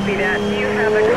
Copy that. Do you have a